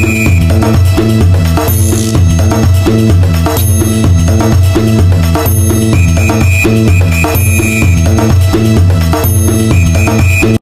Thank